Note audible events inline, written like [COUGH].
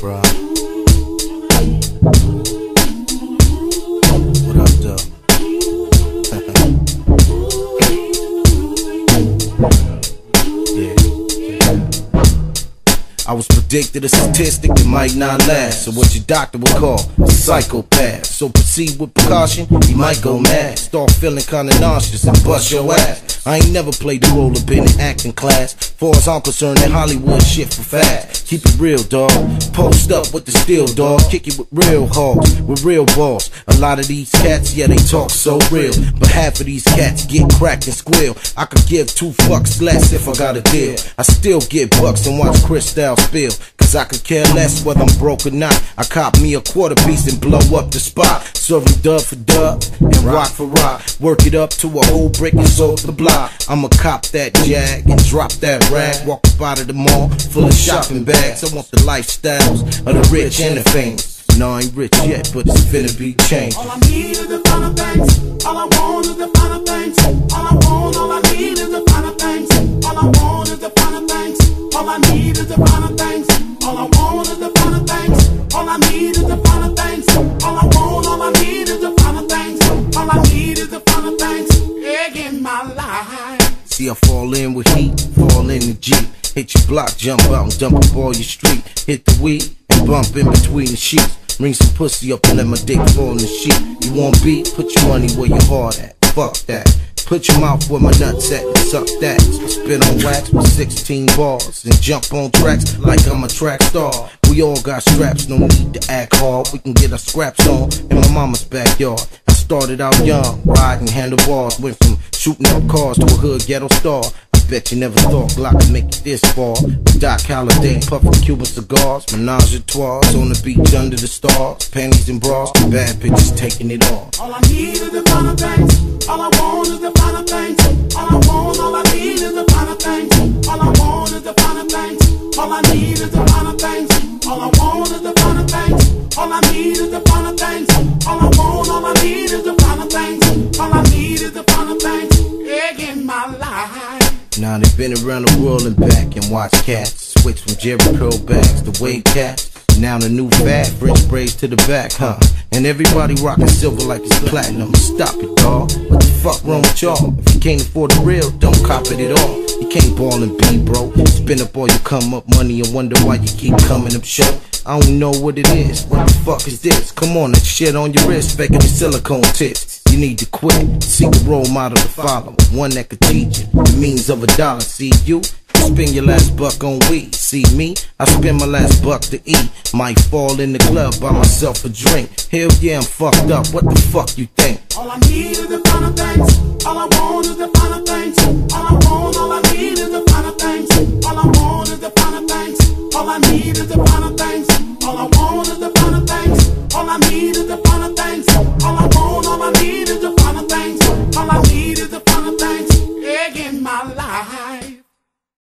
bruh. What up, though? [LAUGHS] [LAUGHS] yeah. I was predicted a statistic that might not last, So what your doctor would call a psychopath. So proceed with precaution, you might go mad. Start feeling kinda nauseous and bust your ass. I ain't never played the role of being in acting class. Far as I'm concerned, that Hollywood shit for fast. Keep it real, dog. Post up with the steel, dog. Kick it with real hogs, with real balls. A lot of these cats, yeah, they talk so real. But half of these cats get cracked and squeal. I could give two fucks less if I got a deal. I still get bucks and watch Cristal spill. Cause I could care less whether I'm broke or not. I cop me a quarter piece and blow up the spot. Serving dub for dub and rock for rock. Work it up to a whole brick and sold the block. I'ma cop that jag and drop that rag. Walk up out of the mall full of shopping bags. I want the lifestyles of the rich and the famous. No, I ain't rich yet, but it's finna be changed. All I need is the finer things. All I want is the finer things. All I want, all I need is the finer things. All I want is the finer things. All I need is the finer things. All I want is the finer things. All I need is the finer things. All I want, all I need is the finer things. All I need is the finer things. Egg in my life. See, I fall in with heat, fall in the Jeep. Hit your block, jump out and dump up all your street. Hit the weed and bump in between the sheets. Bring some pussy up and let my dick fall in the sheet. You want beat? Put your money where your heart at. Fuck that. Put your mouth where my nuts at and suck that. Spit on wax with 16 bars and jump on tracks like I'm a track star. We all got straps, no need to act hard. We can get our scraps on in my mama's backyard. I started out young, riding handlebars. Went from shooting up cars to a hood ghetto star. Bet you never thought Glocc could make it this far. With Doc Holliday puffing Cuban cigars, menage a trois on the beach under the stars, panties and bras, bad bitches taking it off. All I need is the finer things. All I want is the finer things. All I want, all I need is the finer things. All I want is the finer things. All I need is the finer things. All I want is the finer things. All I need is the finer things. All all I been around the world and back and watch cats switch from Jheri curl bags to wave cats. Now the new fad, French braids to the back, huh? And everybody rocking silver like it's platinum. Stop it, dawg. What the fuck wrong with y'all? If you can't afford the real, don't cop it at all. You can't ball and be, bro. Spend up all your come up money and wonder why you keep coming up short. I don't know what it is. What the fuck is this? Come on, that shit on your wrist, faking the silicone tits. Need to quit. Seek a role model to follow, one that could teach you the means of a dollar. See you. Spend your last buck on weed. See me? I spend my last buck to eat. Might fall in the club, buy myself a drink. Hell yeah, I'm fucked up. What the fuck you think? All I need is the finer things. All I want is the finer things. All I want, all I need is the finer things. All I want is the finer things. All I need is the finer things. All I want is the finer things. All I need is the finer things. All I want.